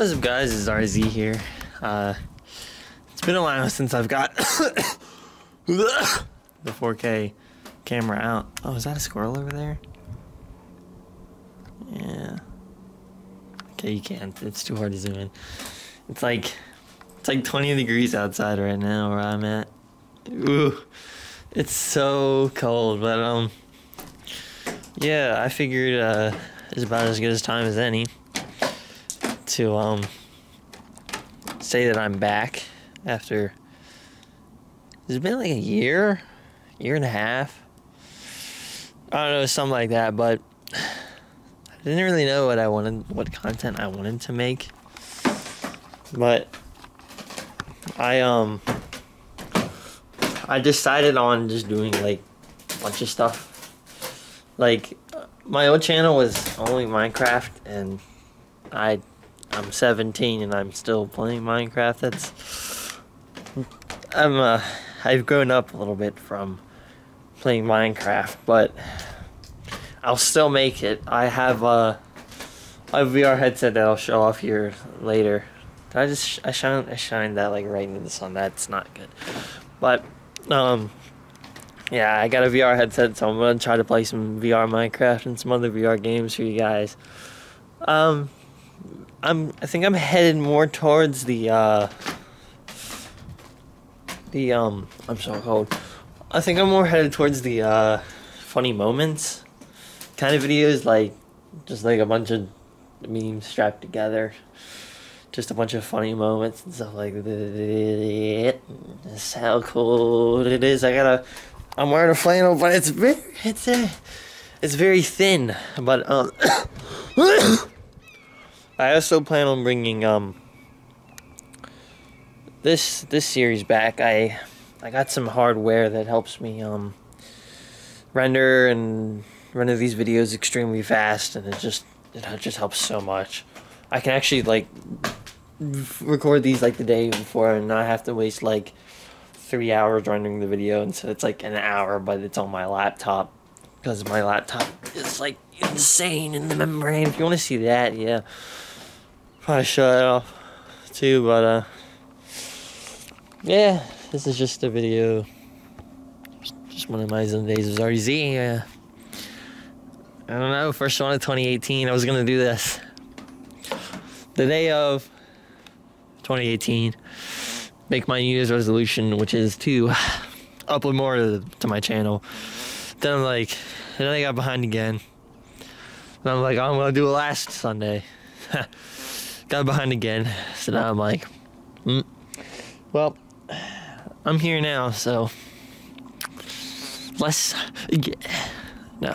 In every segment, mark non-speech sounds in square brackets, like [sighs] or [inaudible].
What's up guys, it's RZ here. Uh, it's been a while since I've got [coughs] the 4K camera out. Oh, is that a squirrel over there? Yeah. Okay, you can't. It's too hard to zoom in. It's like it's like 20 degrees outside right now where I'm at. Ooh. It's so cold, but um yeah, I figured uh it's about as good as time as any to um say that I'm back after it's been like a year, year and a half. I don't know, something like that, but I didn't really know what I wanted what content I wanted to make. But I um I decided on just doing like a bunch of stuff. Like my old channel was only Minecraft and I I'm 17 and I'm still playing Minecraft. That's I'm uh I've grown up a little bit from playing Minecraft, but I'll still make it. I have a a VR headset that I'll show off here later. I just I shine I shined that like right into the sun. That's not good. But um yeah, I got a VR headset, so I'm gonna try to play some VR Minecraft and some other VR games for you guys. Um I'm I think I'm headed more towards the uh the um I'm so cold. I think I'm more headed towards the uh funny moments kind of videos like just like a bunch of memes strapped together. Just a bunch of funny moments and stuff like that. That's how cold it is. I gotta I'm wearing a flannel but it's very it's a it's very thin. But um I also plan on bringing um this this series back. I I got some hardware that helps me um render and render these videos extremely fast, and it just it just helps so much. I can actually like record these like the day before and not have to waste like three hours rendering the video, and so it's like an hour, but it's on my laptop because my laptop is like insane in the membrane. If you want to see that, yeah probably shut it off too, but uh, yeah, this is just a video. Just one of my Zundays of RZ. Uh, I don't know, first one of 2018, I was gonna do this. The day of 2018, make my New Year's resolution, which is to upload more to, to my channel. Then I'm like, and then I got behind again. And I'm like, oh, I'm gonna do it last Sunday. [laughs] got behind again. So now I'm like, mm, well, I'm here now, so let's get, no.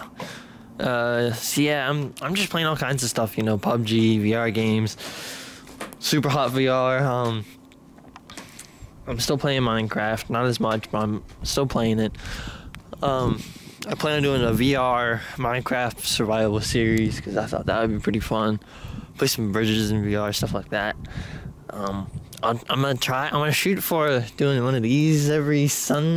Uh, so yeah, I'm I'm just playing all kinds of stuff, you know, PUBG, VR games, Superhot VR. Um, I'm still playing Minecraft, not as much, but I'm still playing it. Um, I plan on doing a VR Minecraft survival series because I thought that would be pretty fun play some bridges in VR, stuff like that. Um, I'm, I'm gonna try. I'm gonna shoot for doing one of these every Sunday,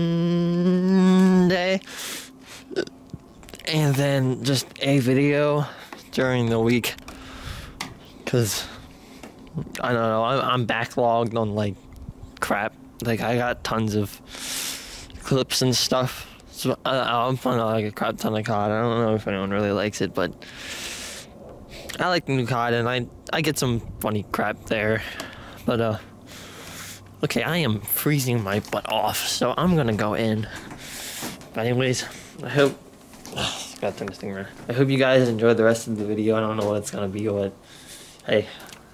and then just a video during the week. Cause I don't know. I'm, I'm backlogged on like crap. Like I got tons of clips and stuff. So I, I'm playing like a crap ton of COD. I don't know if anyone really likes it, but I like COD, and I I get some funny crap there, but uh, okay, I am freezing my butt off, so I'm gonna go in. But anyways, I hope. [sighs] Oh, gotta turn this thing around. I hope you guys enjoyed the rest of the video. I don't know what it's gonna be, but hey,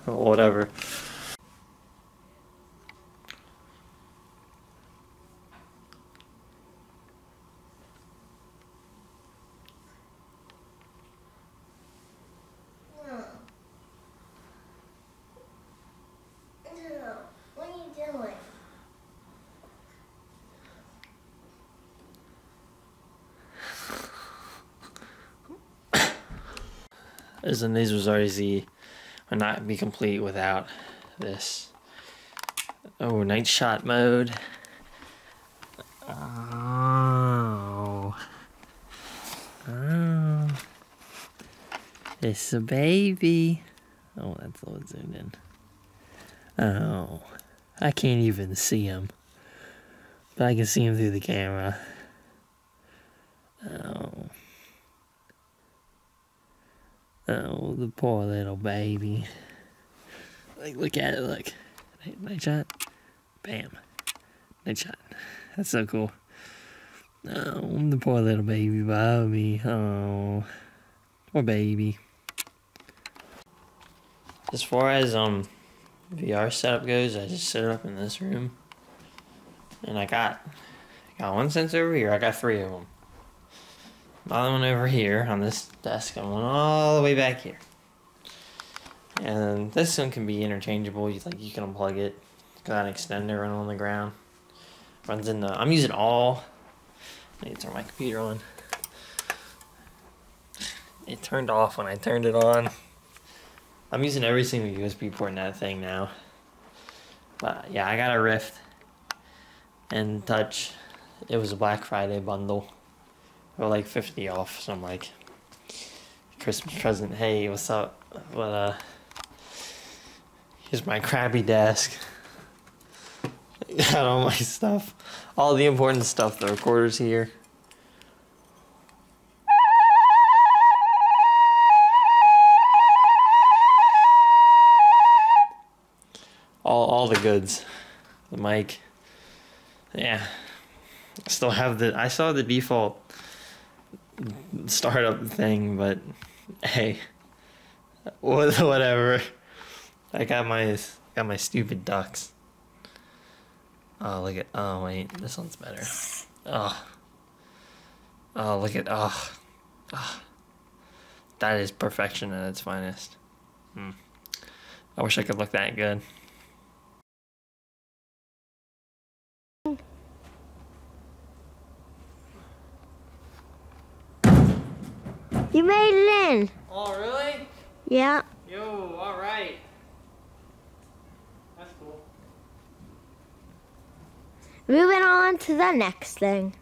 whatever. As in these was RZ would not be complete without this. Oh, night shot mode. Oh. Oh. It's a baby. Oh, that's a little zoomed in. Oh, I can't even see him. But I can see him through the camera. Oh. Oh, the poor little baby. Like, look at it, look. Night shot. Bam. Night shot. That's so cool. Oh, the poor little baby Bobby. Oh, poor baby. As far as um VR setup goes, I just set it up in this room, and I got got one sensor over here. I got three of them. Another one over here on this desk, and one all the way back here. And this one can be interchangeable. You like you can unplug it, got an extender run on the ground. Runs in the. I'm using all I need to turn my computer on. It turned off when I turned it on. I'm using every single USB port in that thing now. But yeah, I got a Rift and Touch. It was a Black Friday bundle. For like 50 off, so I'm like, Christmas present, hey, what's up? But uh, here's my crappy desk. [laughs] Got all my stuff. All the important stuff. The recorder's here. All, all the goods. The mic. Yeah. Still have the, I saw the default startup thing, but hey, [laughs] whatever. I got my, got my stupid ducks. Oh, look at. Oh, wait. This one's better. Oh. Oh, look at. Oh. oh. That is perfection at its finest. Hmm. I wish I could look that good. You made it in. Oh, really? Yeah. Yo, alright. That's cool. Moving on to the next thing.